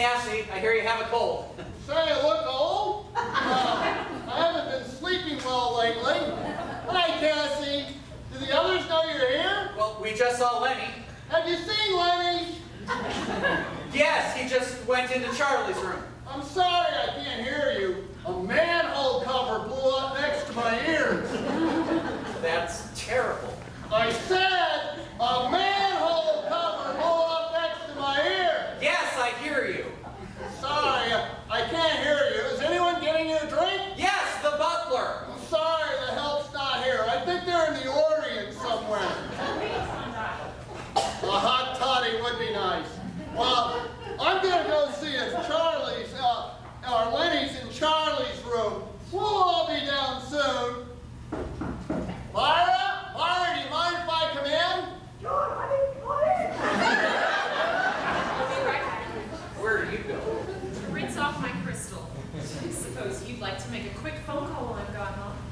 Cassie, I hear you have a cold. Say, I look old? Uh, I haven't been sleeping well lately. Hi, Cassie. Do the others know you're here? Well, we just saw Lenny. Have you seen Lenny? yes, he just went into Charlie's room. I'm sorry I can't hear you. A manhole cover blew up next to my ears. That's terrible. I said Well, I'm going to go see if Charlie's, uh, or Lenny's in Charlie's room. We'll all be down soon. Myra? Myra, do you mind if I come in? John, I'm in Where are you going? To rinse off my crystal. I suppose you'd like to make a quick phone call while I'm gone huh?